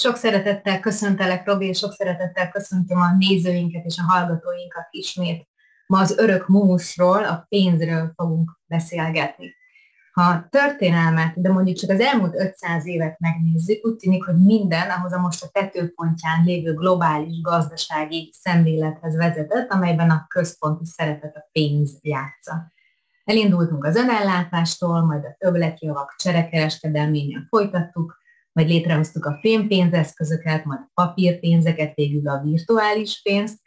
Sok szeretettel köszöntelek, Robi, és sok szeretettel köszöntöm a nézőinket és a hallgatóinkat ismét. Ma az örök múlsról, a pénzről fogunk beszélgetni. Ha a történelmet, de mondjuk csak az elmúlt 500 évet megnézzük, úgy tűnik, hogy minden ahhoz a most a tetőpontján lévő globális gazdasági szemlélethez vezetett, amelyben a központi szerepet a pénz játsza. Elindultunk az önellátástól, majd a többletjavak cserekereskedelménél folytattuk, majd létrehoztuk a fémpénzeszközöket, majd papírpénzeket, végül a virtuális pénzt,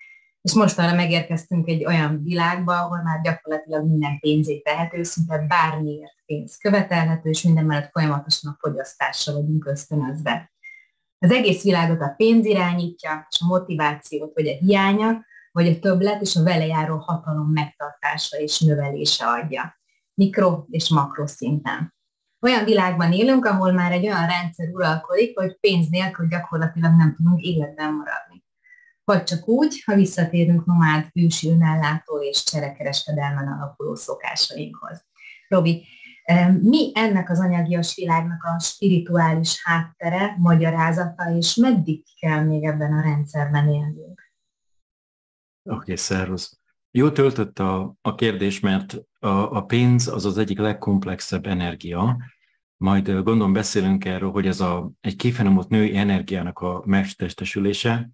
és most arra megérkeztünk egy olyan világba, ahol már gyakorlatilag minden pénzét tehető, szinte bármiért pénz követelhető, és minden mellett folyamatosan a fogyasztásra vagyunk ösztönözve. Az egész világot a pénz irányítja, és a motivációt, vagy a hiánya, vagy a többlet és a vele járó hatalom megtartása és növelése adja. Mikro és makro szinten. Olyan világban élünk, ahol már egy olyan rendszer uralkodik, hogy pénz nélkül gyakorlatilag nem tudunk életben maradni. Vagy csak úgy, ha visszatérünk nomád ősi önellátó és cserekereskedelmen alapuló szokásainkhoz. Robi, mi ennek az anyagias világnak a spirituális háttere, magyarázata, és meddig kell még ebben a rendszerben élnünk? Oké, okay, szervusz. Jó töltött a, a kérdés, mert a, a pénz az az egyik legkomplexebb energia, majd gondolom beszélünk erről, hogy ez a, egy kifenomott női energiának a megtestesülése.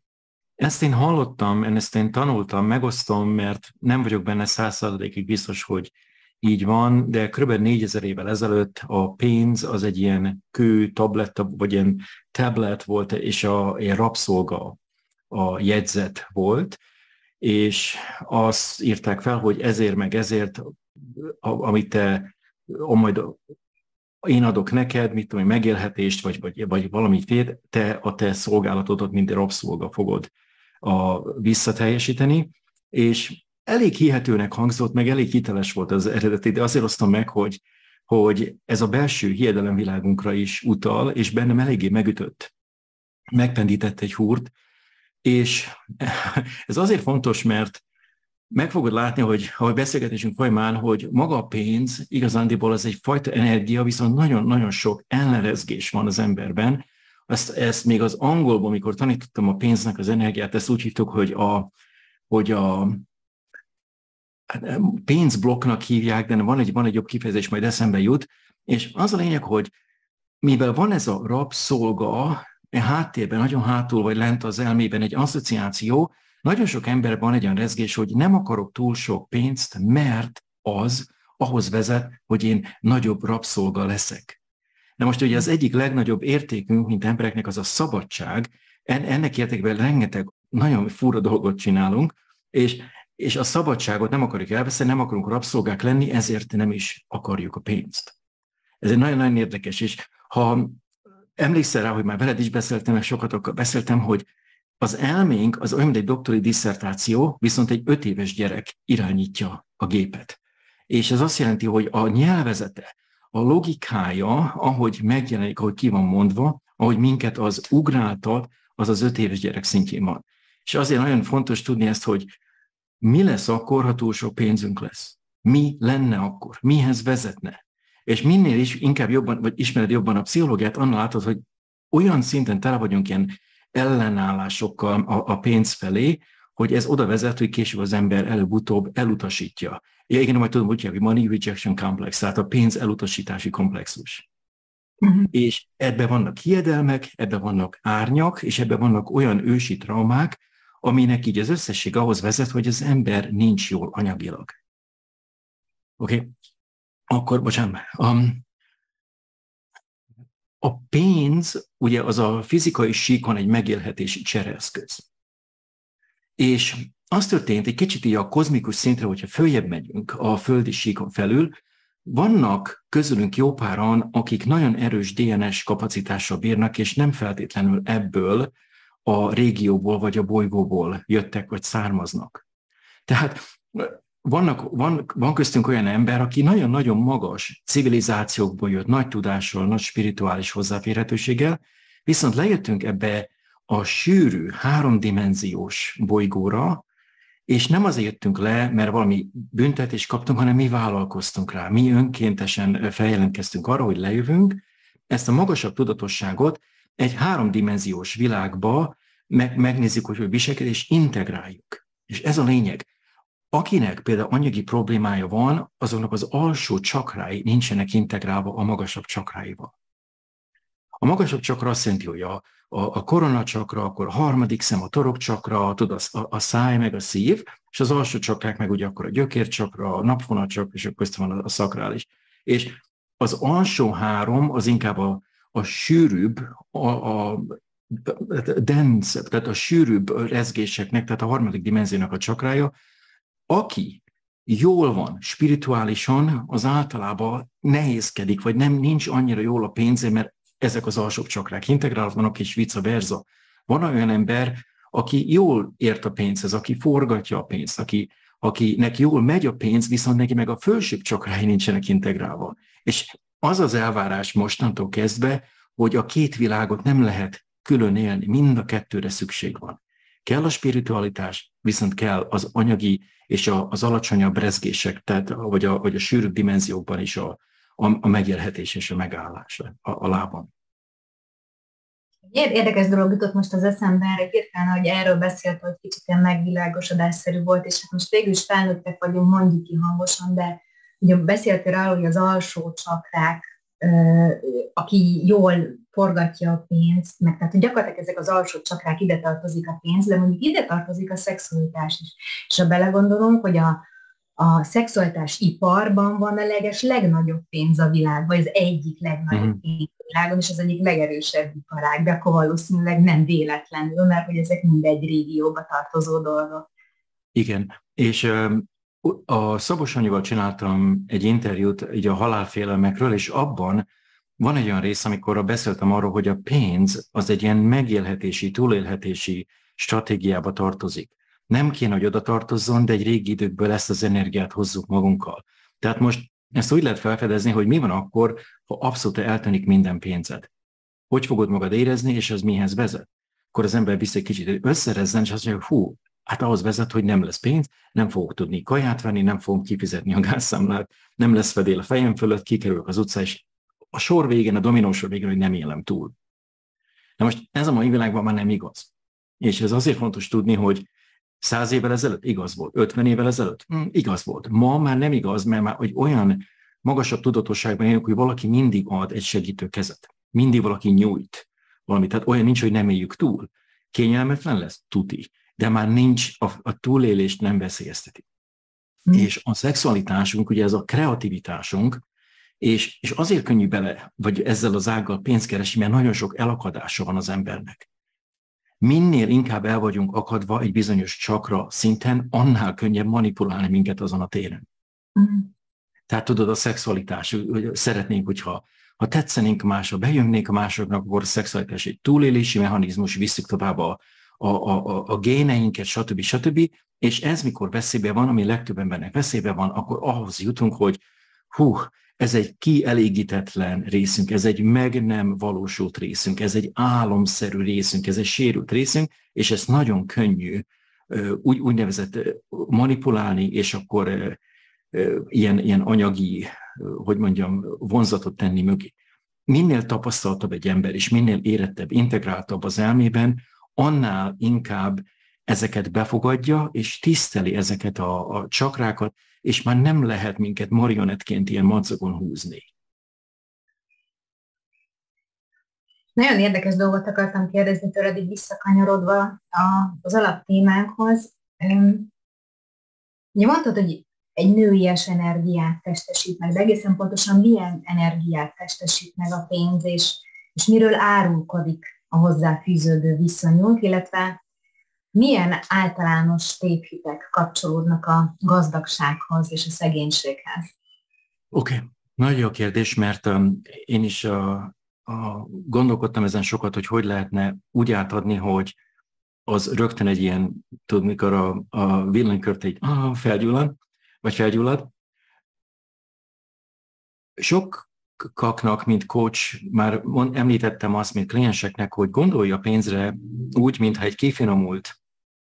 Ezt én hallottam, ezt én tanultam, megosztom, mert nem vagyok benne százszázalékig biztos, hogy így van, de kb. 4000 évvel ezelőtt a pénz az egy ilyen kő tabletta, vagy ilyen tablet volt, és a, egy rabszolga a jegyzet volt, és azt írták fel, hogy ezért meg ezért, amit te majd én adok neked, mit tudom, megélhetést, vagy, vagy, vagy valamit, te a te szolgálatodat, mint rabszolga fogod a, visszateljesíteni, és elég hihetőnek hangzott, meg elég hiteles volt az eredeti, de azért osztom meg, hogy, hogy ez a belső hiedelemvilágunkra is utal, és bennem eléggé megütött. Megpendített egy húrt, és ez azért fontos, mert meg fogod látni, hogy a beszélgetésünk folyamán, hogy maga a pénz igazándiból az egy fajta energia, viszont nagyon-nagyon sok ellenrezgés van az emberben. Ezt, ezt még az angolban, amikor tanítottam a pénznek az energiát, ezt úgy hívtuk, hogy a, hogy a hát, pénzblokknak hívják, de van egy, van egy jobb kifejezés, majd eszembe jut, és az a lényeg, hogy mivel van ez a rabszolga, e háttérben, nagyon hátul vagy lent az elmében egy asszociáció, nagyon sok ember van egy olyan rezgés, hogy nem akarok túl sok pénzt, mert az ahhoz vezet, hogy én nagyobb rabszolga leszek. Na most ugye az egyik legnagyobb értékünk, mint embereknek, az a szabadság. Ennek értékben rengeteg nagyon fura dolgot csinálunk, és, és a szabadságot nem akarjuk elveszeni, nem akarunk rabszolgák lenni, ezért nem is akarjuk a pénzt. Ez egy nagyon-nagyon érdekes, és ha emlékszel rá, hogy már veled is beszéltem, meg sokat beszéltem, hogy az elménk az olyan, mint egy doktori disszertáció, viszont egy öt éves gyerek irányítja a gépet. És ez azt jelenti, hogy a nyelvezete, a logikája, ahogy megjelenik, ahogy ki van mondva, ahogy minket az ugráltat, az az öt éves gyerek szintjén van. És azért nagyon fontos tudni ezt, hogy mi lesz akkor, ha túl sok pénzünk lesz? Mi lenne akkor? Mihez vezetne? És minél is inkább jobban, vagy ismered jobban a pszichológiát, annál látod, hogy olyan szinten tele vagyunk ilyen ellenállásokkal a, a pénz felé, hogy ez oda vezet, hogy később az ember előbb-utóbb elutasítja. Ja, igen, majd tudom, hogy hogy money rejection complex, tehát a pénz elutasítási komplexus. Uh-huh. És ebben vannak hiedelmek, ebben vannak árnyak, és ebben vannak olyan ősi traumák, aminek így az összesség ahhoz vezet, hogy az ember nincs jól anyagilag. Oké? Okay? Akkor, bocsánat, um, a pénz, ugye az a fizikai síkon egy megélhetési csereeszköz. És az történt egy kicsit így a kozmikus szintre, hogyha följebb megyünk a földi síkon felül, vannak közülünk jó páran, akik nagyon erős DNS kapacitással bírnak, és nem feltétlenül ebből a régióból vagy a bolygóból jöttek vagy származnak. Tehát vannak, van, van köztünk olyan ember, aki nagyon-nagyon magas civilizációkból jött, nagy tudással, nagy spirituális hozzáférhetőséggel, viszont lejöttünk ebbe a sűrű, háromdimenziós bolygóra, és nem azért jöttünk le, mert valami büntetést kaptunk, hanem mi vállalkoztunk rá. Mi önkéntesen feljelentkeztünk arra, hogy lejövünk, ezt a magasabb tudatosságot egy háromdimenziós világba meg, megnézzük, hogy hogy viselkedés integráljuk. És ez a lényeg. Akinek például anyagi problémája van, azoknak az alsó csakrái nincsenek integrálva a magasabb csakráival. A magasabb csakra azt jelenti, hogy a, a, a koronacsakra, akkor a harmadik szem, a torokcsakra, tudod, a, a száj, meg a szív, és az alsó csakrák meg ugye akkor a gyökércsakra, a napvonatcsakra, és akkor van a, a szakrális. És az alsó három az inkább a, a sűrűbb, a, a dense, tehát a sűrűbb rezgéseknek, tehát a harmadik dimenziónak a csakrája, aki jól van spirituálisan, az általában nehézkedik, vagy nem nincs annyira jól a pénze, mert ezek az alsóbb csakrák integrálódnak, és vice versa. Van olyan ember, aki jól ért a pénzhez, aki forgatja a pénzt, aki, akinek jól megy a pénz, viszont neki meg a felsőbb csakrái nincsenek integrálva. És az az elvárás mostantól kezdve, hogy a két világot nem lehet külön élni, mind a kettőre szükség van. Kell a spiritualitás, viszont kell az anyagi és a, az alacsonyabb rezgések, tehát, vagy, a, vagy a sűrűbb dimenziókban is a, a, a megélhetés és a megállás a, a lábon. Érdekes dolog jutott most az eszembe, erre hirtelen, hogy erről beszélt, hogy kicsit ilyen megvilágosodásszerű volt, és hát most végül is felnőttek vagyunk, mondjuk ki hangosan, de ugye beszéltél rá, hogy az alsó csakrák aki jól forgatja a pénzt, meg tehát gyakorlatilag ezek az alsó csakrák ide tartozik a pénz, de mondjuk ide tartozik a szexualitás is. És ha belegondolunk, hogy a, a szexualitás iparban van a leges legnagyobb pénz a világban, az egyik legnagyobb mm. pénz a világon, és az egyik legerősebb iparág, de akkor valószínűleg nem véletlenül, mert hogy ezek mind egy régióba tartozó dolgok. Igen, és a Szabos Anyival csináltam egy interjút így a halálfélelmekről, és abban van egy olyan rész, amikor beszéltem arról, hogy a pénz az egy ilyen megélhetési, túlélhetési stratégiába tartozik. Nem kéne, hogy oda tartozzon, de egy régi időkből ezt az energiát hozzuk magunkkal. Tehát most ezt úgy lehet felfedezni, hogy mi van akkor, ha abszolút eltenik minden pénzed. Hogy fogod magad érezni, és ez mihez vezet? Akkor az ember vissza egy kicsit összerezzen, és azt mondja, hogy hú, hát ahhoz vezet, hogy nem lesz pénz, nem fogok tudni kaját venni, nem fogom kifizetni a gázszámlát, nem lesz fedél a fejem fölött, kikerülök az utcá, és a sor végén, a dominósor végén, hogy nem élem túl. Na most ez a mai világban már nem igaz. És ez azért fontos tudni, hogy száz évvel ezelőtt igaz volt, 50 évvel ezelőtt hm, igaz volt. Ma már nem igaz, mert már hogy olyan magasabb tudatosságban élünk, hogy valaki mindig ad egy segítő kezet. Mindig valaki nyújt valamit. Tehát olyan nincs, hogy nem éljük túl. Kényelmetlen lesz? Tuti de már nincs, a, a túlélést nem veszélyezteti. Mm. És a szexualitásunk, ugye ez a kreativitásunk, és, és azért könnyű bele, vagy ezzel az ággal pénzt keresni, mert nagyon sok elakadása van az embernek. Minél inkább el vagyunk akadva egy bizonyos csakra szinten, annál könnyebb manipulálni minket azon a téren. Mm. Tehát tudod, a szexualitás, hogy szeretnénk, hogyha ha tetszenénk másra, bejönnénk másoknak, akkor a szexualitás egy túlélési mechanizmus, visszük tovább a, a, a, a géneinket, stb. stb. És ez mikor veszélyben van, ami legtöbb embernek veszélyben van, akkor ahhoz jutunk, hogy hú, ez egy kielégítetlen részünk, ez egy meg nem valósult részünk, ez egy álomszerű részünk, ez egy sérült részünk, és ez nagyon könnyű úgy, úgynevezett manipulálni, és akkor ilyen, ilyen anyagi, hogy mondjam, vonzatot tenni mögé. Minél tapasztaltabb egy ember, és minél érettebb, integráltabb az elmében, annál inkább ezeket befogadja, és tiszteli ezeket a, a csakrákat, és már nem lehet minket marionettként ilyen madzagon húzni. Nagyon érdekes dolgot akartam kérdezni tőled, így visszakanyarodva az alaptémánkhoz. Ugye mondtad, hogy egy nőies energiát testesít meg, de egészen pontosan milyen energiát testesít meg a pénz, és, és miről árulkodik a hozzáfűződő viszonyunk, illetve milyen általános tévhitek kapcsolódnak a gazdagsághoz és a szegénységhez? Oké, okay. nagy jó kérdés, mert um, én is uh, uh, gondolkodtam ezen sokat, hogy hogy lehetne úgy átadni, hogy az rögtön egy ilyen, tudod, mikor a, a villanykört egy ah, felgyullad, vagy felgyullad. Sok kaknak, mint coach, már említettem azt, mint klienseknek, hogy gondolja pénzre úgy, mintha egy kifinomult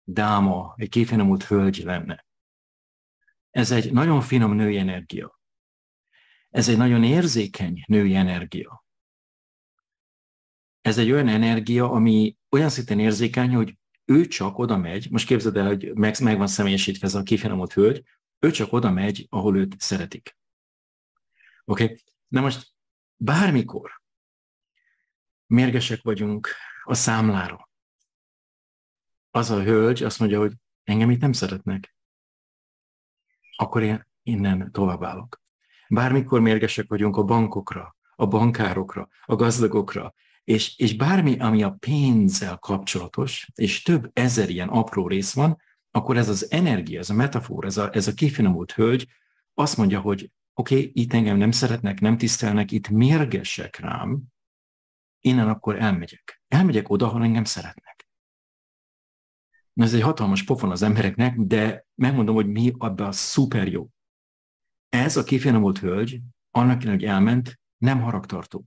dáma, egy kifinomult hölgy lenne. Ez egy nagyon finom női energia. Ez egy nagyon érzékeny női energia. ez egy olyan energia, ami olyan szinten érzékeny, hogy ő csak oda megy, most képzeld el, hogy meg, meg van személyesítve ez a kifinomult hölgy, ő csak oda megy, ahol őt szeretik. Oké? Okay? Na most bármikor mérgesek vagyunk a számlára, az a hölgy azt mondja, hogy engem itt nem szeretnek, akkor én innen továbbállok. Bármikor mérgesek vagyunk a bankokra, a bankárokra, a gazdagokra, és, és bármi, ami a pénzzel kapcsolatos, és több ezer ilyen apró rész van, akkor ez az energia, ez a metafor, ez a, ez a kifinomult hölgy azt mondja, hogy oké, okay, itt engem nem szeretnek, nem tisztelnek, itt mérgesek rám, innen akkor elmegyek. Elmegyek oda, ahol engem szeretnek. Na, ez egy hatalmas pofon az embereknek, de megmondom, hogy mi abban szuper jó. Ez a kifinomult hölgy, annak hogy elment, nem haragtartó.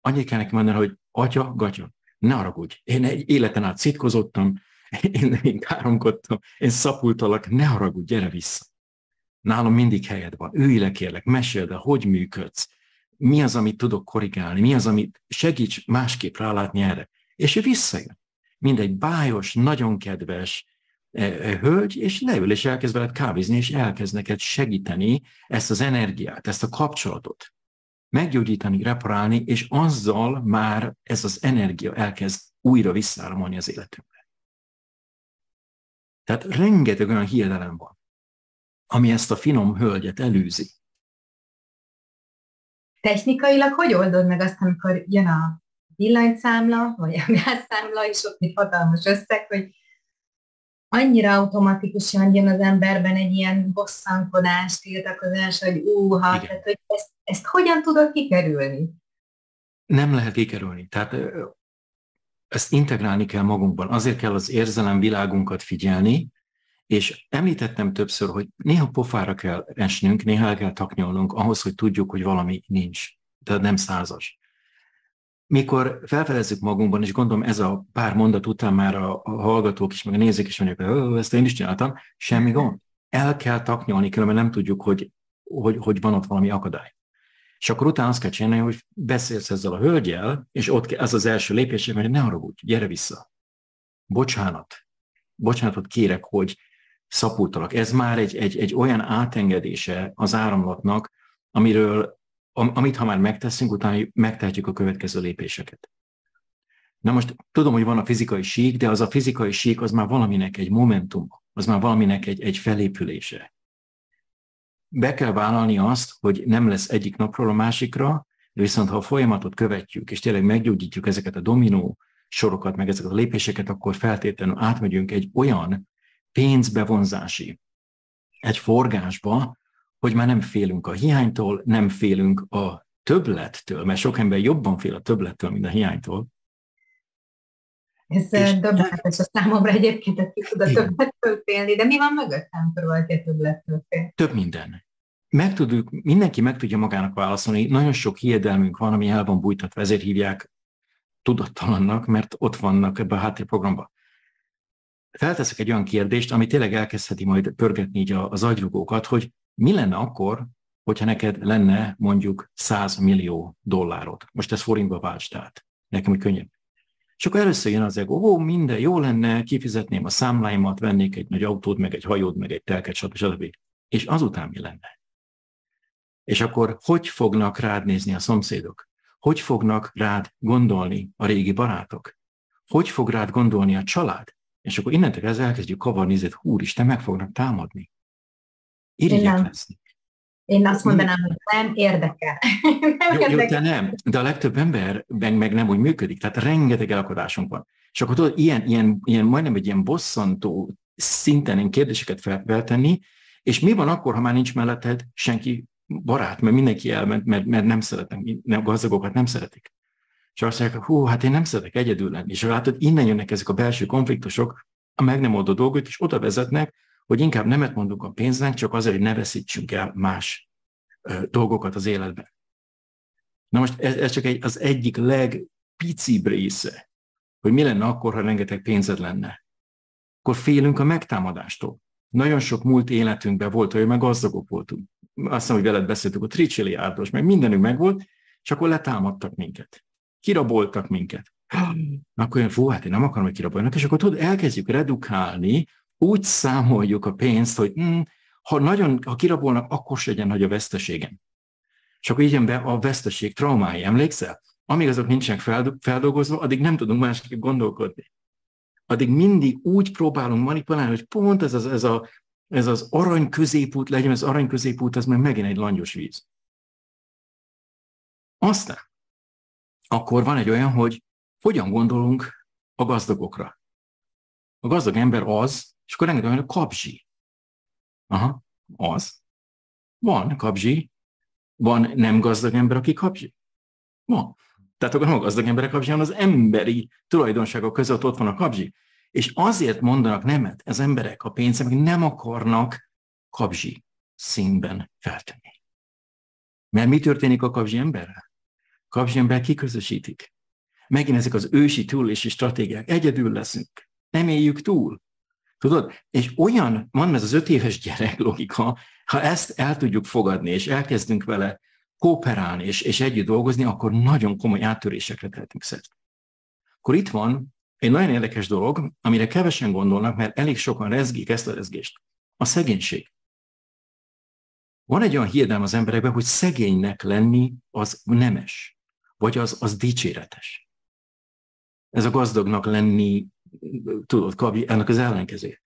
Annyit kell neki mondani, hogy atya, gatya, ne haragudj. Én egy életen át szitkozottam, én, én káromkodtam, én szapultalak, ne haragudj, gyere vissza. Nálam mindig helyed van. Ülj le, kérlek, meséld el, hogy működsz, mi az, amit tudok korrigálni, mi az, amit segíts másképp rálátni erre. És ő visszajön. Mindegy bájos, nagyon kedves e, e, hölgy, és leül, és elkezd veled kávézni, és elkezd neked segíteni ezt az energiát, ezt a kapcsolatot. Meggyógyítani, reparálni, és azzal már ez az energia elkezd újra visszáramolni az életünkbe. Tehát rengeteg olyan hiedelem van, ami ezt a finom hölgyet előzi. Technikailag hogy oldod meg azt, amikor jön a villanyszámla, vagy a gázszámla, és ott egy hatalmas összeg, hogy annyira automatikusan jön az emberben egy ilyen bosszankodás, tiltakozás, hogy úha, tehát hogy ezt, ezt hogyan tudod kikerülni? Nem lehet kikerülni. Tehát ezt integrálni kell magunkban. Azért kell az érzelem világunkat figyelni, és említettem többször, hogy néha pofára kell esnünk, néha el kell taknyolnunk ahhoz, hogy tudjuk, hogy valami nincs, tehát nem százas. Mikor felfedezzük magunkban, és gondolom ez a pár mondat után már a, hallgatók is, meg a nézők is mondják, hogy ezt én is csináltam, semmi gond. El kell taknyolni, különben nem tudjuk, hogy, hogy, hogy van ott valami akadály. És akkor utána azt kell csinálni, hogy beszélsz ezzel a hölgyel, és ott ez az első lépés, hogy ne haragudj, gyere vissza. Bocsánat. Bocsánatot kérek, hogy szapultalak. Ez már egy, egy, egy olyan átengedése az áramlatnak, amiről, amit ha már megteszünk, utána megtehetjük a következő lépéseket. Na most tudom, hogy van a fizikai sík, de az a fizikai sík az már valaminek egy momentum, az már valaminek egy, egy felépülése. Be kell vállalni azt, hogy nem lesz egyik napról a másikra, de viszont ha a folyamatot követjük, és tényleg meggyógyítjuk ezeket a dominó sorokat, meg ezeket a lépéseket, akkor feltétlenül átmegyünk egy olyan pénzbevonzási egy forgásba, hogy már nem félünk a hiánytól, nem félünk a többlettől, mert sok ember jobban fél a többlettől, mint a hiánytól. Ez döbbenetes a számomra egyébként, hogy tud a többlettől félni, de mi van mögöttem, hogy valaki a többlettől fél? Több minden. Meg tudjuk, mindenki meg tudja magának válaszolni, nagyon sok hiedelmünk van, ami el van bújtatva, ezért hívják tudattalannak, mert ott vannak ebbe a háttérprogramban felteszek egy olyan kérdést, ami tényleg elkezdheti majd pörgetni így az agyrugókat, hogy mi lenne akkor, hogyha neked lenne mondjuk 100 millió dollárod. Most ez forintba válts, tehát nekem úgy könnyebb. És akkor először jön az ego, ó, minden jó lenne, kifizetném a számláimat, vennék egy nagy autót, meg egy hajót, meg egy telket, stb. stb. És azután mi lenne? És akkor hogy fognak rád nézni a szomszédok? Hogy fognak rád gondolni a régi barátok? Hogy fog rád gondolni a család? És akkor innentől kezdve elkezdjük kavarni, hogy úristen, meg fognak támadni. Irigyek lesznek. Én azt mondanám, hogy nem érdekel. nem jó, érdekel. jó, de nem. De a legtöbb ember meg, meg nem úgy működik. Tehát rengeteg elakadásunk van. És akkor tudod, ilyen, ilyen, ilyen majdnem egy ilyen bosszantó szinten én kérdéseket feltenni, és mi van akkor, ha már nincs melletted senki barát, mert mindenki elment, mert, mert nem szeretnek, nem, gazdagokat nem szeretik és azt mondják, hú, hát én nem szeretek egyedül lenni. És látod, innen jönnek ezek a belső konfliktusok, a meg nem oldott dolgok, és oda vezetnek, hogy inkább nemet mondunk a pénznek, csak azért, hogy ne veszítsünk el más dolgokat az életben. Na most ez, ez csak egy, az egyik legpicibb része, hogy mi lenne akkor, ha rengeteg pénzed lenne. Akkor félünk a megtámadástól. Nagyon sok múlt életünkben volt, hogy meg gazdagok voltunk. Azt hiszem, hogy veled beszéltük, a tricsilliárdos, meg mindenünk megvolt, és akkor letámadtak minket kiraboltak minket. Akkor én, fú, hát én nem akarom, hogy kiraboljanak, és akkor tudod, elkezdjük redukálni, úgy számoljuk a pénzt, hogy hm, ha nagyon, ha kirabolnak, akkor se legyen nagy a veszteségem. És akkor így be a veszteség traumái, emlékszel? Amíg azok nincsenek feldolgozva, addig nem tudunk másképp gondolkodni. Addig mindig úgy próbálunk manipulálni, hogy pont ez az, ez, a, ez az arany középút legyen, az arany középút, az meg megint egy langyos víz. Aztán, akkor van egy olyan, hogy hogyan gondolunk a gazdagokra. A gazdag ember az, és akkor rengeteg olyan, kapzsi. Aha, az. Van kapzsi, van nem gazdag ember, aki kapzsi? Van. Tehát akkor nem a gazdag emberek kapzsi, hanem az emberi tulajdonságok között ott van a kapzsi. És azért mondanak nemet ez emberek a pénzem, hogy nem akarnak kapzsi színben feltenni. Mert mi történik a kapzsi emberrel? Ember kiközösítik. Megint ezek az ősi túlési stratégiák. Egyedül leszünk. Nem éljük túl. Tudod? És olyan, van ez az öt éves gyerek logika, ha ezt el tudjuk fogadni, és elkezdünk vele kooperálni, és, és együtt dolgozni, akkor nagyon komoly áttörésekre tehetünk szert. Akkor itt van egy nagyon érdekes dolog, amire kevesen gondolnak, mert elég sokan rezgik ezt a rezgést. A szegénység. Van egy olyan hiedelem az emberekben, hogy szegénynek lenni az nemes, vagy az, az dicséretes. Ez a gazdagnak lenni tudod, Kavi, ennek az ellenkező.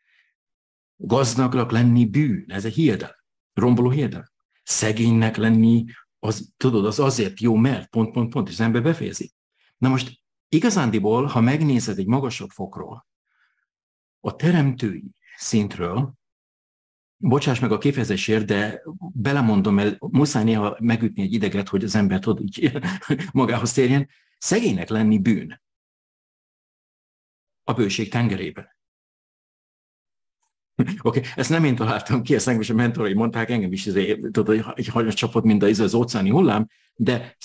Gazdagnak lenni bűn, ez egy hiedelem, romboló hiedelem. Szegénynek lenni, az, tudod, az azért jó, mert pont, pont, pont, és az ember befejezi. Na most igazándiból, ha megnézed egy magasabb fokról, a teremtői szintről, bocsáss meg a kifejezésért, de belemondom, mert muszáj néha megütni egy ideget, hogy az ember tud így magához térjen, szegénynek lenni bűn a bőség tengerébe. Oké, okay. ezt nem én találtam ki, ezt nekem is a mentorai mondták, engem is izé, tudod, hogy hagyos csapott, mint az, az óceáni hullám, de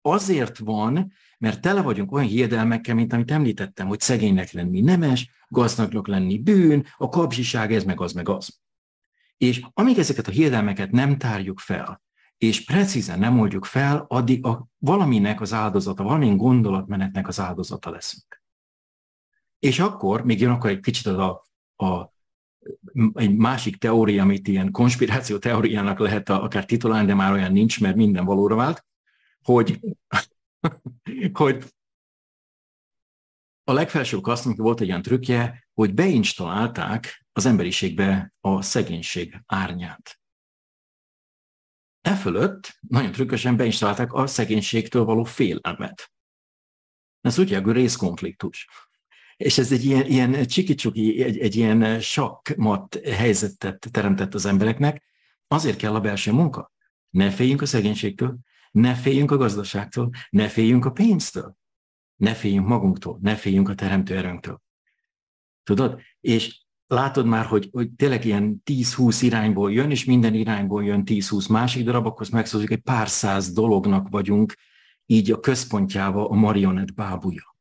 azért van, mert tele vagyunk olyan hiedelmekkel, mint amit említettem, hogy szegénynek lenni nemes, gazdagnak lenni bűn, a kapzsiság ez meg az meg az. És amíg ezeket a hiedelmeket nem tárjuk fel, és precízen nem oldjuk fel, addig a valaminek az áldozata, valamilyen gondolatmenetnek az áldozata leszünk. És akkor, még jön akkor egy kicsit az a, a egy másik teória, amit ilyen konspiráció teóriának lehet akár titulálni, de már olyan nincs, mert minden valóra vált, hogy, hogy a legfelső kasztnak volt egy olyan trükkje, hogy beinstalálták az emberiségbe a szegénység árnyát. E fölött nagyon trükkösen beinstalálták a szegénységtől való félelmet. Ez ugye a részkonfliktus és ez egy ilyen, ilyen csiki egy, egy ilyen sakmat helyzetet teremtett az embereknek. Azért kell a belső munka. Ne féljünk a szegénységtől, ne féljünk a gazdaságtól, ne féljünk a pénztől, ne féljünk magunktól, ne féljünk a teremtő erőnktől. Tudod? És látod már, hogy, hogy tényleg ilyen 10-20 irányból jön, és minden irányból jön 10-20 másik darab, akkor megszózik, egy pár száz dolognak vagyunk így a központjába a marionett bábúja.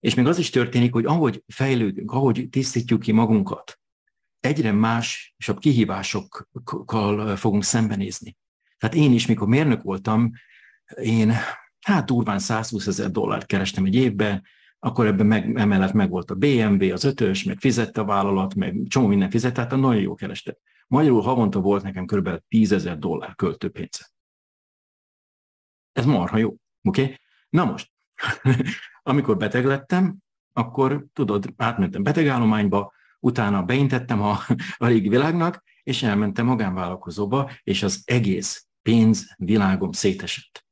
És még az is történik, hogy ahogy fejlődünk, ahogy tisztítjuk ki magunkat, egyre más és a kihívásokkal fogunk szembenézni. Tehát én is, mikor mérnök voltam, én hát durván 120 ezer dollárt kerestem egy évben, akkor ebben meg, emellett meg volt a BMW, az ötös, meg fizette a vállalat, meg csomó minden fizett, tehát nagyon jó kerestem. Magyarul havonta volt nekem kb. 10 ezer dollár költőpénze. Ez marha jó, oké? Okay? Na most, Amikor beteg lettem, akkor tudod, átmentem betegállományba, utána beintettem a, a régi világnak, és elmentem magánvállalkozóba, és az egész pénz világom szétesett.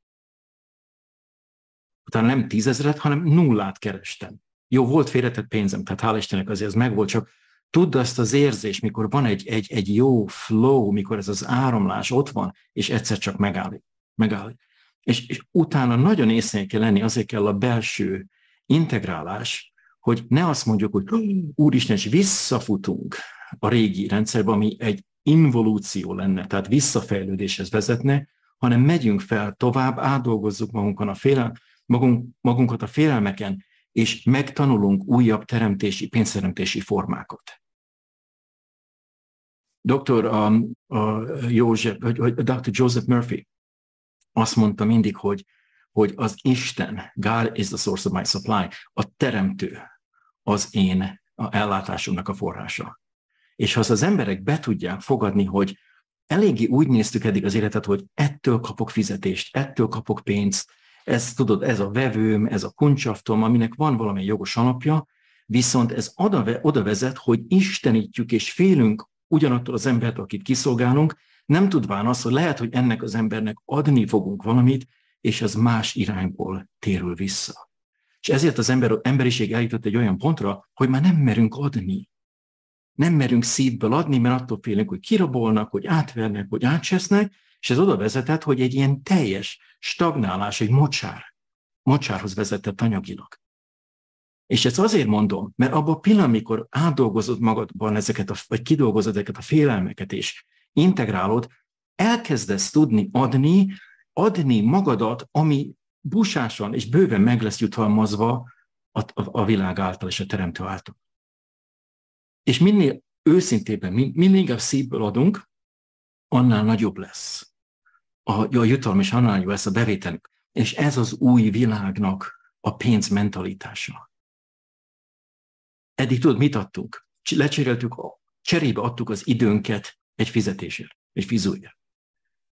Utána nem tízezret, hanem nullát kerestem. Jó, volt félretett pénzem, tehát hál' Istennek azért ez megvolt, csak tudd azt az érzés, mikor van egy, egy, egy jó flow, mikor ez az áramlás ott van, és egyszer csak megáll. megáll. És, és utána nagyon észnél kell lenni, azért kell a belső integrálás, hogy ne azt mondjuk, hogy úristen, és visszafutunk a régi rendszerbe, ami egy involúció lenne, tehát visszafejlődéshez vezetne, hanem megyünk fel tovább, átdolgozzuk magunkon a félel, magunk, magunkat a félelmeken, és megtanulunk újabb teremtési, pénzteremtési formákat. Dr. Um, uh, József, Dr. Joseph Murphy azt mondta mindig, hogy, hogy az Isten, God is the source of my supply, a teremtő az én a ellátásomnak a forrása. És ha az emberek be tudják fogadni, hogy eléggé úgy néztük eddig az életet, hogy ettől kapok fizetést, ettől kapok pénzt, ez tudod, ez a vevőm, ez a kuncsaftom, aminek van valami jogos alapja, viszont ez oda, oda vezet, hogy istenítjük és félünk ugyanattól az embert, akit kiszolgálunk, nem tudván azt, hogy lehet, hogy ennek az embernek adni fogunk valamit, és az más irányból térül vissza. És ezért az ember, emberiség eljutott egy olyan pontra, hogy már nem merünk adni. Nem merünk szívből adni, mert attól félünk, hogy kirabolnak, hogy átvernek, hogy átcsesznek, és ez oda vezetett, hogy egy ilyen teljes stagnálás, egy mocsár, mocsárhoz vezetett anyagilag. És ezt azért mondom, mert abban a pillanat, amikor átdolgozod magadban ezeket, a, vagy kidolgozod ezeket a félelmeket, és integrálod, elkezdesz tudni adni, adni magadat, ami busásan és bőven meg lesz jutalmazva a, a, a világ által és a teremtő által. És minél őszintében, minél inkább szívből adunk, annál nagyobb lesz a, a jutalom, és annál nagyobb lesz a bevételünk. És ez az új világnak a pénz mentalitása. Eddig tudod, mit adtunk? Lecseréltük, cserébe adtuk az időnket egy fizetésért, egy fizúért.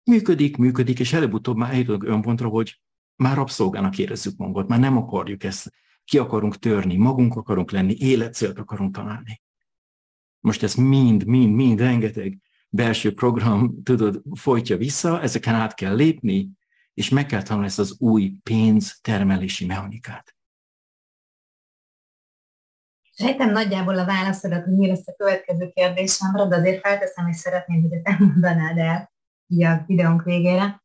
Működik, működik, és előbb-utóbb már eljutunk olyan pontra, hogy már rabszolgának érezzük magunkat, már nem akarjuk ezt, ki akarunk törni, magunk akarunk lenni, életcélt akarunk találni. Most ez mind, mind, mind rengeteg belső program, tudod, folytja vissza, ezeken át kell lépni, és meg kell tanulni ezt az új pénz termelési mechanikát. Sejtem nagyjából a válaszodat, hogy mi lesz a következő kérdésemre, de azért felteszem, és szeretném, hogy ezt elmondanád el így a videónk végére.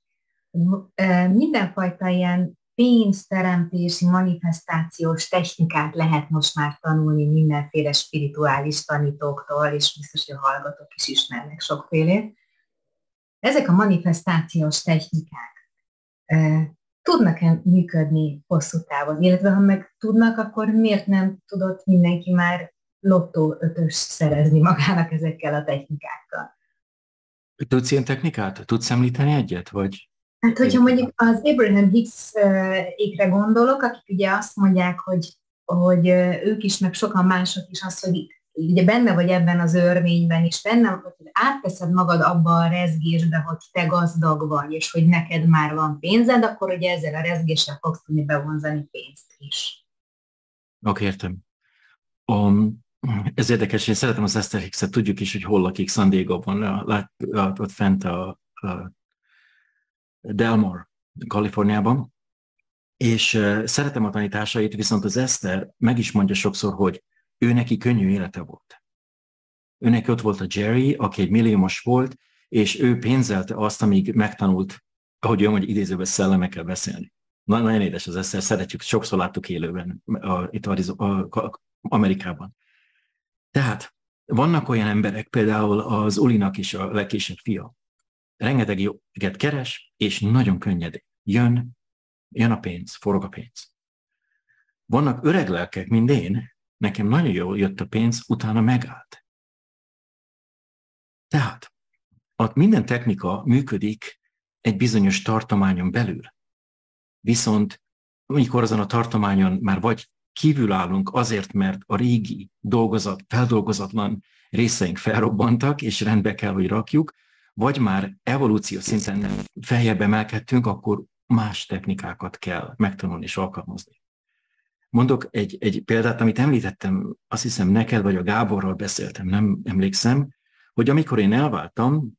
Mindenfajta ilyen pénzteremtési, manifestációs technikát lehet most már tanulni mindenféle spirituális tanítóktól, és biztos, hogy a hallgatók is ismernek sokfélét. Ezek a manifestációs technikák tudnak-e működni hosszú távon? Illetve ha meg tudnak, akkor miért nem tudott mindenki már lottó ötös szerezni magának ezekkel a technikákkal? Tudsz ilyen technikát? Tudsz említeni egyet? Vagy Hát, hogyha mondjuk az Abraham Hicks-ékre gondolok, akik ugye azt mondják, hogy, hogy ők is, meg sokan mások is azt, hogy ugye benne vagy ebben az örvényben, és benne, hogy átteszed magad abba a rezgésbe, hogy te gazdag vagy, és hogy neked már van pénzed, akkor ugye ezzel a rezgéssel fogsz tudni bevonzani pénzt is. Oké, értem. Um, ez érdekes, én szeretem az Esther Hicks-et, tudjuk is, hogy hol lakik, San Diego-ban, lát, ott fent a, a Delmar, Kaliforniában, és szeretem a tanításait, viszont az Eszter meg is mondja sokszor, hogy ő neki könnyű élete volt. Ő neki ott volt a Jerry, aki egy milliómos volt, és ő pénzelte azt, amíg megtanult, ahogy ő mondja, idézőben szellemekkel beszélni. Na, nagyon édes az Eszter, szeretjük, sokszor láttuk élőben a, itt a, a, a, Amerikában. Tehát vannak olyan emberek, például az Ulinak is a legkisebb fia, rengeteg jóket keres, és nagyon könnyed jön, jön a pénz, forog a pénz. Vannak öreg lelkek, mint én, nekem nagyon jól jött a pénz, utána megállt. Tehát, ott minden technika működik egy bizonyos tartományon belül. Viszont amikor azon a tartományon már vagy kívül állunk azért, mert a régi dolgozat, feldolgozatlan részeink felrobbantak, és rendbe kell, hogy rakjuk, vagy már evolúció szinten feljebb emelkedtünk, akkor más technikákat kell megtanulni és alkalmazni. Mondok egy, egy példát, amit említettem, azt hiszem neked vagy a Gáborral beszéltem, nem emlékszem, hogy amikor én elváltam,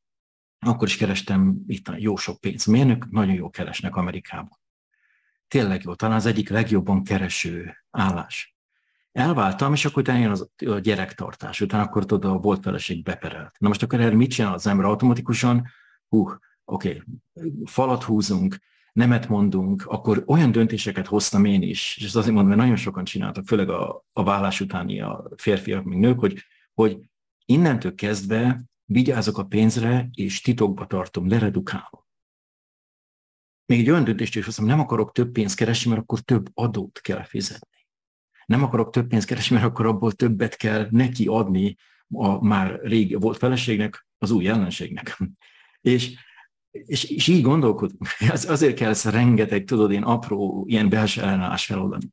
akkor is kerestem itt a jó sok pénz. Mérnök nagyon jó keresnek Amerikában. Tényleg jó, talán az egyik legjobban kereső állás. Elváltam, és akkor utána jön az, a gyerektartás, utána akkor tudod, a volt feleség beperelt. Na most akkor erre mit csinál az ember automatikusan? Hú, oké, okay, falat húzunk, nemet mondunk, akkor olyan döntéseket hoztam én is, és ezt azért mondom, mert nagyon sokan csináltak, főleg a, a vállás utáni a férfiak, még nők, hogy, hogy innentől kezdve vigyázok a pénzre, és titokba tartom, leredukálom. Még egy olyan döntést is hoztam, nem akarok több pénzt keresni, mert akkor több adót kell fizetni nem akarok több pénzt keresni, mert akkor abból többet kell neki adni a már régi volt feleségnek, az új ellenségnek. És és, és így gondolkodunk. Az, azért kell ezt rengeteg, tudod, én apró ilyen belső ellenállás feloldani.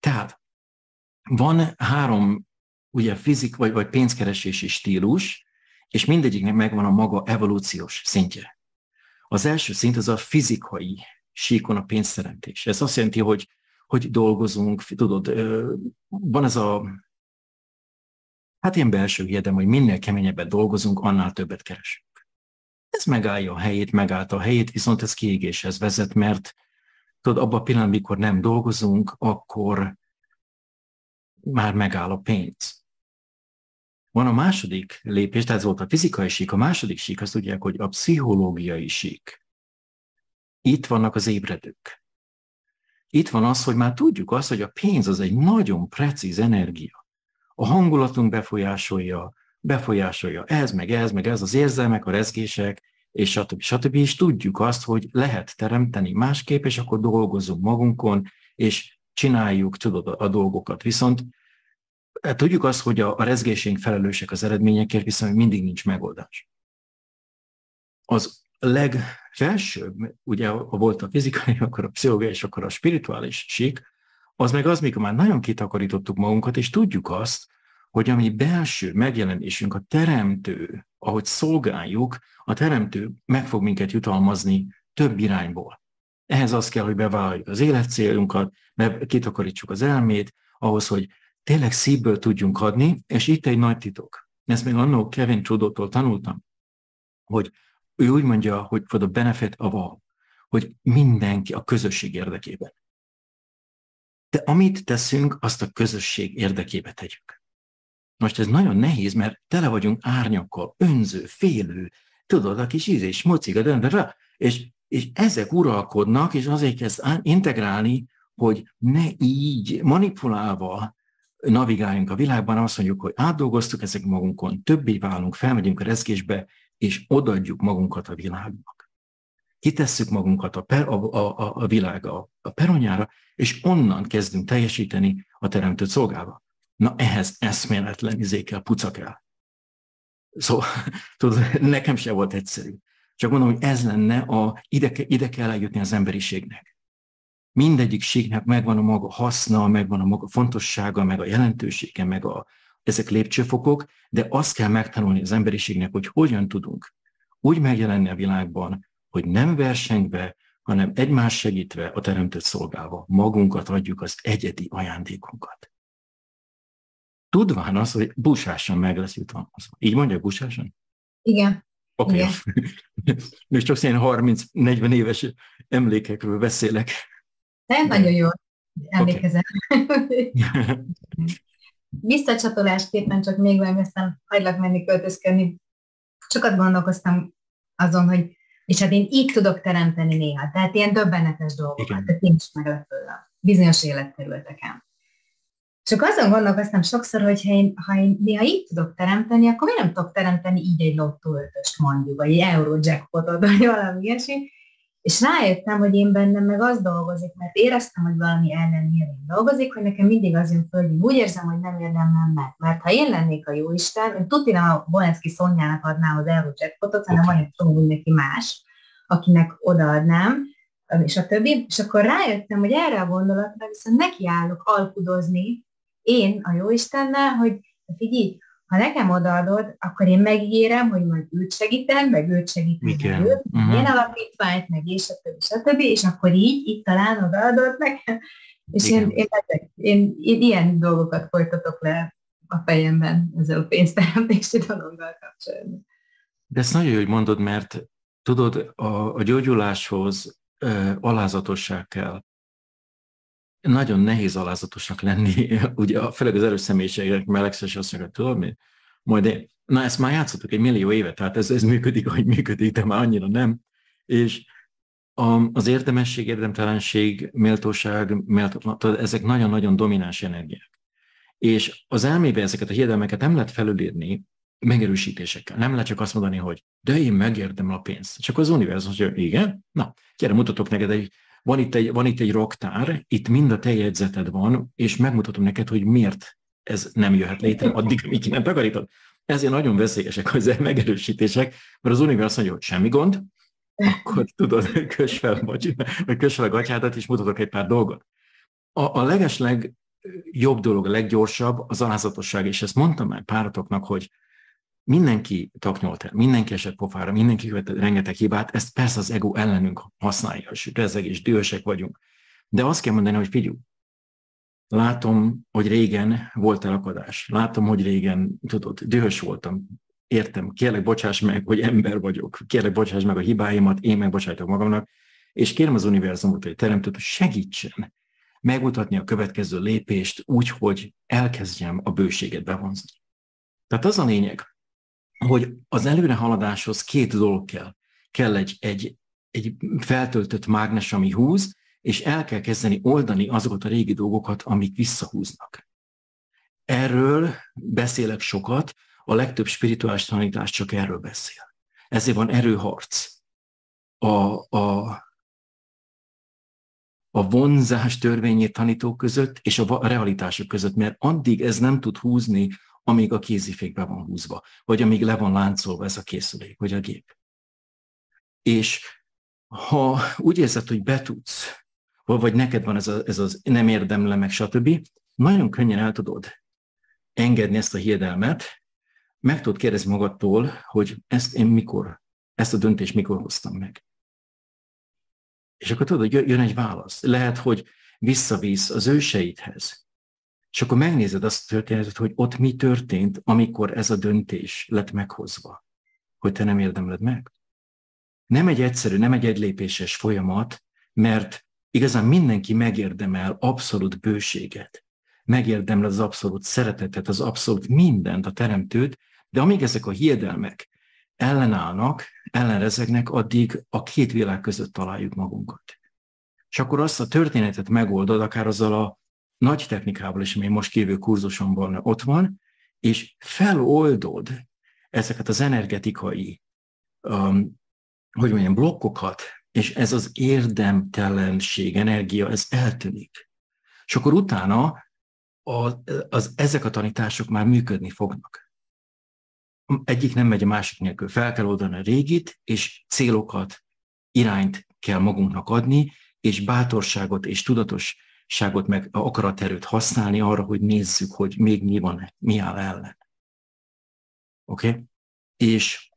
Tehát van három ugye fizik vagy, vagy pénzkeresési stílus, és mindegyiknek megvan a maga evolúciós szintje. Az első szint az a fizikai síkon a pénzteremtés. Ez azt jelenti, hogy, hogy dolgozunk, tudod, van ez a, hát ilyen belső hiedem, hogy minél keményebben dolgozunk, annál többet keresünk. Ez megállja a helyét, megállta a helyét, viszont ez kiégéshez vezet, mert tudod, abban a pillanatban, amikor nem dolgozunk, akkor már megáll a pénz. Van a második lépés, tehát ez volt a fizikai sík, a második sík, azt tudják, hogy a pszichológiai sík. Itt vannak az ébredők. Itt van az, hogy már tudjuk azt, hogy a pénz az egy nagyon precíz energia. A hangulatunk befolyásolja, befolyásolja ez, meg ez, meg ez, az érzelmek, a rezgések, és stb. stb. És tudjuk azt, hogy lehet teremteni másképp, és akkor dolgozunk magunkon, és csináljuk, tudod, a dolgokat. Viszont hát tudjuk azt, hogy a, a rezgésénk felelősek az eredményekért, viszont mindig nincs megoldás. Az legfelsőbb, ugye volt a fizikai, akkor a pszichológiai, és akkor a spirituális sík, az meg az, mikor már nagyon kitakarítottuk magunkat, és tudjuk azt, hogy ami belső megjelenésünk, a teremtő, ahogy szolgáljuk, a teremtő meg fog minket jutalmazni több irányból. Ehhez az kell, hogy bevállaljuk az életcélunkat, kitakarítsuk az elmét, ahhoz, hogy tényleg szívből tudjunk adni, és itt egy nagy titok. Ezt még annól Kevin Trudótól tanultam, hogy ő úgy mondja, hogy for the benefit of all, hogy mindenki a közösség érdekében. De amit teszünk, azt a közösség érdekébe tegyük. Most ez nagyon nehéz, mert tele vagyunk árnyakkal, önző, félő, tudod, a kis ízés, mociga, rá, és, és ezek uralkodnak, és azért kezd integrálni, hogy ne így manipulálva navigáljunk a világban, azt mondjuk, hogy átdolgoztuk ezek magunkon, többé válunk, felmegyünk a rezgésbe, és odaadjuk magunkat a világnak. Kitesszük magunkat a, per, a, a, a világ a, a peronyára, és onnan kezdünk teljesíteni a teremtőt szolgálva. Na ehhez eszméletlen izé kell, puca kell. Szóval, tudod, nekem se volt egyszerű. Csak mondom, hogy ez lenne, a, ide, ide kell eljutni az emberiségnek. Mindegyik ségnek megvan a maga haszna, megvan a maga fontossága, meg a jelentősége, meg a, ezek lépcsőfokok, de azt kell megtanulni az emberiségnek, hogy hogyan tudunk úgy megjelenni a világban, hogy nem versengve, hanem egymás segítve, a teremtőt szolgálva magunkat adjuk az egyedi ajándékunkat. Tudván az, hogy busásan meg lesz jutalmazva. Így mondja busásan? Igen. Oké. Okay. Még csak ilyen 30-40 éves emlékekről beszélek. Nem, nagyon jó emlékezem. Okay. Visszacsatolásképpen csak még valami, aztán hagylak menni költözködni. Sokat gondolkoztam azon, hogy és hát én így tudok teremteni néha. Tehát ilyen döbbenetes dolgokat, Igen. tehát nincs meglepően bizonyos életterületeken. Csak azon gondolkoztam sokszor, hogy ha én, ha én néha így tudok teremteni, akkor miért nem tudok teremteni így egy lottó ötöst mondjuk, vagy egy Eurojackpotot, vagy valami ilyesmi. És rájöttem, hogy én bennem meg az dolgozik, mert éreztem, hogy valami ellenérvény dolgozik, hogy nekem mindig az jön föl, úgy érzem, hogy nem érdemlem meg. Mert ha én lennék a jóisten, én tudni nem a Bolenszki Szonyának adnám az Eurojackpotot, hanem okay. van egy csomó neki más, akinek odaadnám, és a többi. És akkor rájöttem, hogy erre a gondolatra viszont nekiállok alkudozni, én a Jóistennel, hogy figyelj, ha nekem odaadod, akkor én megígérem, hogy majd őt segítem, meg őt segítem, meg őt, uh-huh. én alapítványt, meg és a többi, stb. És akkor így, itt talán odaadod nekem. És én, én, én, én, én, ilyen dolgokat folytatok le a fejemben ezzel a pénzteremtési dologgal kapcsolatban. De ezt nagyon jó, hogy mondod, mert tudod, a, a gyógyuláshoz ö, alázatosság kell nagyon nehéz alázatosnak lenni, ugye főleg az erős személyiségek melegszes azt mondja, tudod mi? Majd én, na ezt már játszottuk egy millió éve, tehát ez, ez működik, ahogy működik, de már annyira nem. És az érdemesség, érdemtelenség, méltóság, méltó, ezek nagyon-nagyon domináns energiák. És az elmébe ezeket a hiedelmeket nem lehet felülírni megerősítésekkel. Nem lehet csak azt mondani, hogy de én megérdemel a pénzt. Csak az univerzum, hogy igen, na, gyere, mutatok neked egy van itt egy, van itt egy raktár, itt mind a te jegyzeted van, és megmutatom neked, hogy miért ez nem jöhet létre addig, amíg nem takarítod. Ezért nagyon veszélyesek az megerősítések, mert az univerzum mondja, hogy semmi gond, akkor tudod, kös fel, vagy, vagy kös fel a gatyádat, és mutatok egy pár dolgot. A, a legesleg jobb dolog, a leggyorsabb az alázatosság, és ezt mondtam már páratoknak, hogy mindenki taknyolt el, mindenki esett pofára, mindenki követett rengeteg hibát, ezt persze az ego ellenünk használja, és rezeg és dühösek vagyunk. De azt kell mondani, hogy figyelj, látom, hogy régen volt elakadás, látom, hogy régen, tudod, dühös voltam, értem, kérlek, bocsáss meg, hogy ember vagyok, kérlek, bocsáss meg a hibáimat, én megbocsájtok magamnak, és kérem az univerzumot, hogy teremtőt, hogy segítsen megmutatni a következő lépést úgy, hogy elkezdjem a bőséget bevonzni. Tehát az a lényeg, hogy az előre haladáshoz két dolog kell. Kell egy, egy, egy feltöltött mágnes, ami húz, és el kell kezdeni oldani azokat a régi dolgokat, amik visszahúznak. Erről beszélek sokat, a legtöbb spirituális tanítás csak erről beszél. Ezért van erőharc. A, a, a vonzás törvényét tanítók között és a realitások között, mert addig ez nem tud húzni, amíg a kézifékbe van húzva, vagy amíg le van láncolva ez a készülék, vagy a gép. És ha úgy érzed, hogy betudsz, vagy neked van ez, a, ez az nem érdemle meg, stb., nagyon könnyen el tudod engedni ezt a hiedelmet, meg tudod kérdezni magadtól, hogy ezt én mikor, ezt a döntést mikor hoztam meg. És akkor tudod, jön egy válasz. Lehet, hogy visszavisz az őseidhez. És akkor megnézed azt a történetet, hogy ott mi történt, amikor ez a döntés lett meghozva, hogy te nem érdemled meg. Nem egy egyszerű, nem egy egylépéses folyamat, mert igazán mindenki megérdemel abszolút bőséget. Megérdemel az abszolút szeretetet, az abszolút mindent, a teremtőt, de amíg ezek a hiedelmek ellenállnak, ellenrezegnek, addig a két világ között találjuk magunkat. És akkor azt a történetet megoldod, akár azzal a nagy technikával is, ami most kívül kurzusomban ott van, és feloldod ezeket az energetikai, um, hogy mondjam, blokkokat, és ez az érdemtelenség energia, ez eltűnik. És akkor utána a, az, ezek a tanítások már működni fognak egyik nem megy a másik nélkül. Fel kell oldani a régit, és célokat, irányt kell magunknak adni, és bátorságot és tudatosságot, meg akaraterőt használni arra, hogy nézzük, hogy még mi van, mi áll ellen. Oké? Okay? És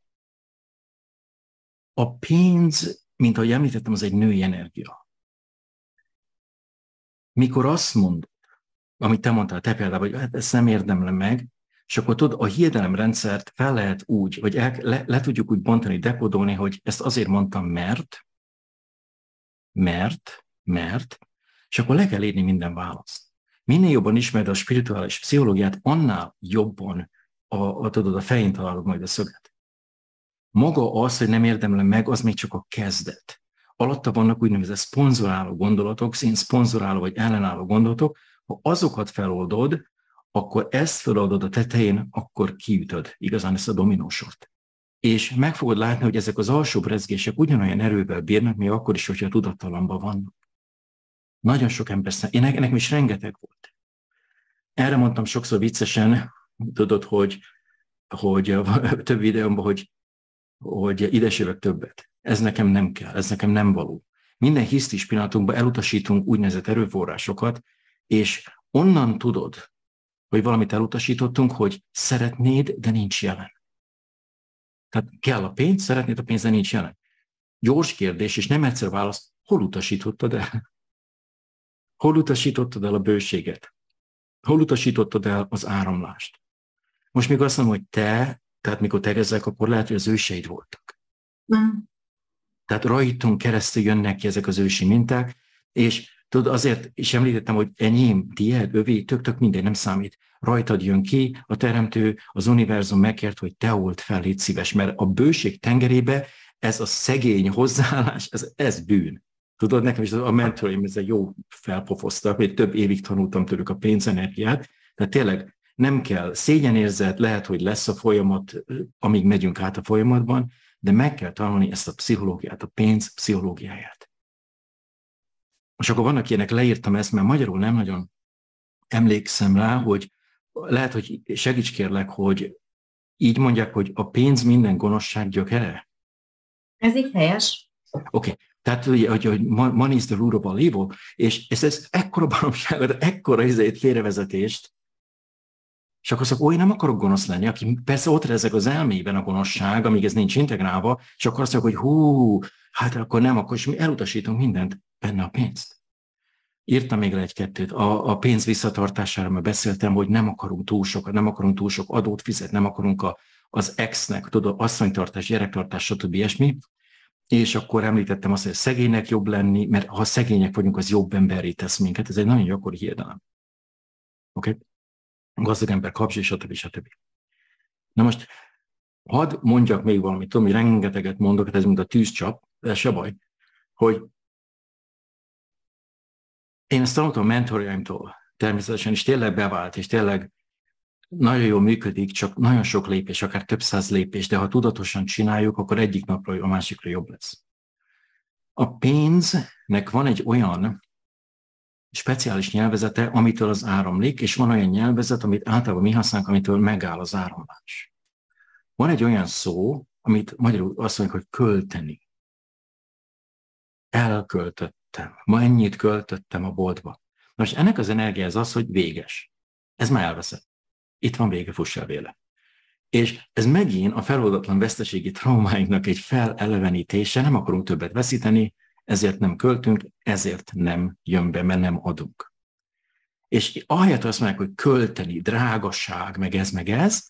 a pénz, mint ahogy említettem, az egy női energia. Mikor azt mondod, amit te mondtál, te például, hogy hát ezt nem érdemlem meg, és akkor tudod, a hiedelemrendszert fel lehet úgy, vagy el, le, le tudjuk úgy bontani, dekódolni, hogy ezt azért mondtam, mert, mert, mert, és akkor le kell írni minden választ. Minél jobban ismered a spirituális pszichológiát, annál jobban a, a, tudod, a fején találod majd a szöget. Maga az, hogy nem érdemlem meg, az még csak a kezdet. Alatta vannak úgynevezett szponzoráló gondolatok, szín szponzoráló vagy ellenálló gondolatok, ha azokat feloldod, akkor ezt feladod a tetején, akkor kiütöd igazán ezt a dominósort. És meg fogod látni, hogy ezek az alsó rezgések ugyanolyan erővel bírnak, még akkor is, hogyha tudattalamban vannak. Nagyon sok ember szem, én nekem is rengeteg volt. Erre mondtam sokszor viccesen, tudod, hogy, hogy több videómban, hogy, hogy idesélek többet. Ez nekem nem kell, ez nekem nem való. Minden hisztis pillanatunkban elutasítunk úgynevezett erőforrásokat, és onnan tudod, hogy valamit elutasítottunk, hogy szeretnéd, de nincs jelen. Tehát kell a pénz, szeretnéd a pénz, de nincs jelen. Gyors kérdés, és nem egyszer válasz, hol utasítottad el? Hol utasítottad el a bőséget? Hol utasítottad el az áramlást? Most még azt mondom, hogy te, tehát mikor tegezzek, akkor lehet, hogy az őseid voltak. Mm. Tehát rajtunk keresztül jönnek ki ezek az ősi minták, és Tudod, azért is említettem, hogy enyém, tiéd, övé, tök-tök minden nem számít. Rajtad jön ki, a teremtő, az univerzum megkért, hogy te old fel, légy szíves, mert a bőség tengerébe ez a szegény hozzáállás, ez, ez bűn. Tudod, nekem is a mentoraim ezzel jó felpofoztak, hogy több évig tanultam tőlük a pénzenergiát, de tényleg nem kell szégyenérzet, lehet, hogy lesz a folyamat, amíg megyünk át a folyamatban, de meg kell tanulni ezt a pszichológiát, a pénz pszichológiáját. És akkor vannak ilyenek, leírtam ezt, mert magyarul nem nagyon emlékszem rá, hogy lehet, hogy segíts kérlek, hogy így mondják, hogy a pénz minden gonoszság gyökere? Ez így helyes. Oké, okay. Tehát ugye, hogy, hogy money is the root of all evil, és ez, ez ekkora baromságot, ekkora izét félrevezetést, és akkor szok, én nem akarok gonosz lenni, aki persze ott ezek az elmében a gonoszság, amíg ez nincs integrálva, és akkor azt mondja, hogy hú, hát akkor nem, akkor is mi elutasítunk mindent, benne a pénzt. Írtam még le egy-kettőt. A, a pénz visszatartására mert beszéltem, hogy nem akarunk túl sokat, nem akarunk túl sok adót fizet, nem akarunk a, az ex-nek, tudod, asszonytartás, gyerektartás, stb. ilyesmi. És akkor említettem azt, hogy szegénynek jobb lenni, mert ha szegények vagyunk, az jobb emberré tesz minket. Ez egy nagyon gyakori hiedelem. Oké? Okay? Gazdag ember kapcsi, stb. stb. Na most, hadd mondjak még valamit, tudom, hogy rengeteget mondok, ez mint a tűzcsap, de se baj, hogy én ezt tanultam a mentorjaimtól, természetesen, és tényleg bevált, és tényleg nagyon jól működik, csak nagyon sok lépés, akár több száz lépés, de ha tudatosan csináljuk, akkor egyik napra a másikra jobb lesz. A pénznek van egy olyan speciális nyelvezete, amitől az áramlik, és van olyan nyelvezet, amit általában mi használunk, amitől megáll az áramlás. Van egy olyan szó, amit magyarul azt mondjuk, hogy költeni. Elköltöttem. Ma ennyit költöttem a boltba. Most ennek az energia az az, hogy véges. Ez már elveszett. Itt van vége, fuss el véle. És ez megint a feloldatlan veszteségi traumáinknak egy felelevenítése, nem akarunk többet veszíteni, ezért nem költünk, ezért nem jön be, mert nem adunk. És ahelyett azt mondják, hogy költeni, drágaság, meg ez, meg ez,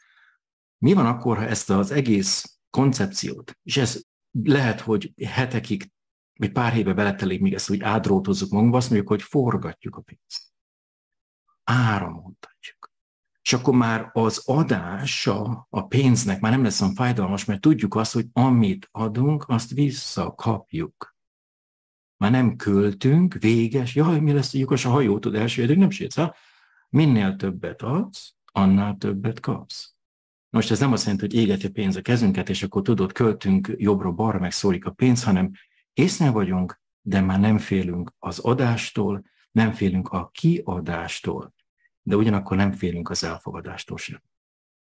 mi van akkor, ha ezt az egész koncepciót, és ez lehet, hogy hetekig, vagy pár éve beletelik, míg ezt úgy ádrótozzuk magunkba, azt mondjuk, hogy forgatjuk a pénzt. Áramoltatjuk. És akkor már az adása a pénznek már nem lesz olyan fájdalmas, mert tudjuk azt, hogy amit adunk, azt visszakapjuk. Már nem költünk, véges, jaj, mi lesz lyukas a hajó, tud eddig nem sétsz, ha? Minél többet adsz, annál többet kapsz. Most ez nem azt jelenti, hogy égeti pénz a kezünket, és akkor tudod, költünk jobbra-balra, meg szólik a pénz, hanem észnél vagyunk, de már nem félünk az adástól, nem félünk a kiadástól, de ugyanakkor nem félünk az elfogadástól sem.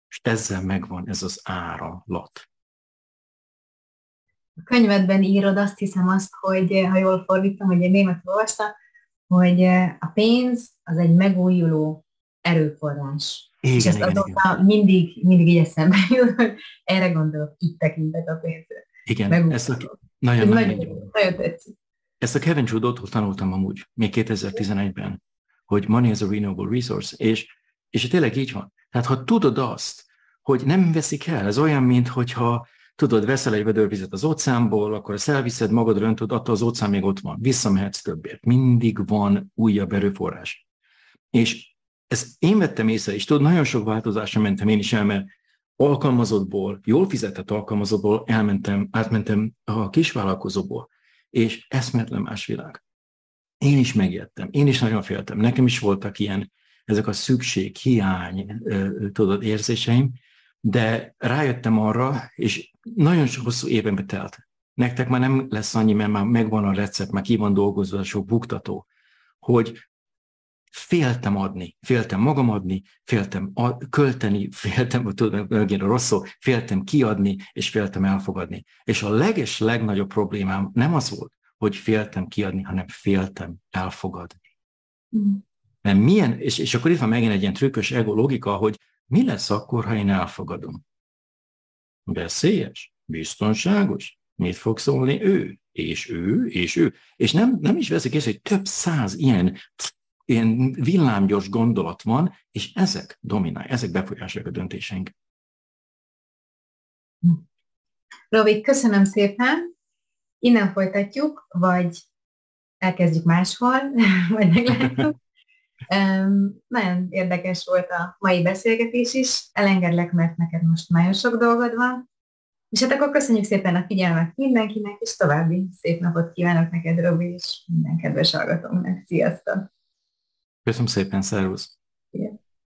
És ezzel megvan ez az áramlat a könyvedben írod azt hiszem azt, hogy ha jól fordítom, hogy én német olvastam, hogy a pénz az egy megújuló erőforrás. Igen, és ezt igen, azóta igen. mindig, mindig így eszembe jut, hogy erre gondolok, itt tekintek a pénzre. Igen, ezt a, nagyon, nagyon, nagyon, nagyon tetszik. Ezt a Kevin Judótól tanultam amúgy, még 2011-ben, hogy money is a renewable resource, és, és tényleg így van. Tehát ha tudod azt, hogy nem veszik el, ez olyan, mint hogyha Tudod, veszel egy vödörvizet az óceánból, akkor ezt elviszed, magad röntöd, attól az óceán még ott van. Visszamehetsz többért. Mindig van újabb erőforrás. És ezt én vettem észre, és tudod, nagyon sok változásra mentem én is el, mert alkalmazottból, jól fizetett alkalmazottból elmentem, átmentem a kisvállalkozóból, és eszmetlen más világ. Én is megijedtem, én is nagyon féltem. Nekem is voltak ilyen, ezek a szükség, hiány, tudod, érzéseim, de rájöttem arra, és nagyon hosszú évenbe telt. Nektek már nem lesz annyi, mert már megvan a recept, már ki van dolgozva a sok buktató, hogy féltem adni, féltem magam adni, féltem költeni, féltem, tudom, megint a rossz szó, féltem kiadni, és féltem elfogadni. És a leges, legnagyobb problémám nem az volt, hogy féltem kiadni, hanem féltem elfogadni. Mm. Mert milyen, és, és akkor itt van megint egy ilyen trükkös ego logika, hogy mi lesz akkor, ha én elfogadom? Veszélyes? Biztonságos? Mit fog szólni ő? És ő? És ő? És nem, nem is veszik észre, hogy több száz ilyen, ilyen villámgyors gondolat van, és ezek dominálják, ezek befolyásolják a döntéseink. Robi, köszönöm szépen. Innen folytatjuk, vagy elkezdjük máshol, vagy meglátjuk. Nagyon érdekes volt a mai beszélgetés is. Elengedlek, mert neked most nagyon sok dolgod van. És hát akkor köszönjük szépen a figyelmet mindenkinek, és további szép napot kívánok neked, Robi, és minden kedves hallgatónak. Sziasztok! Köszönöm szépen, szervusz!